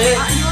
Stop it.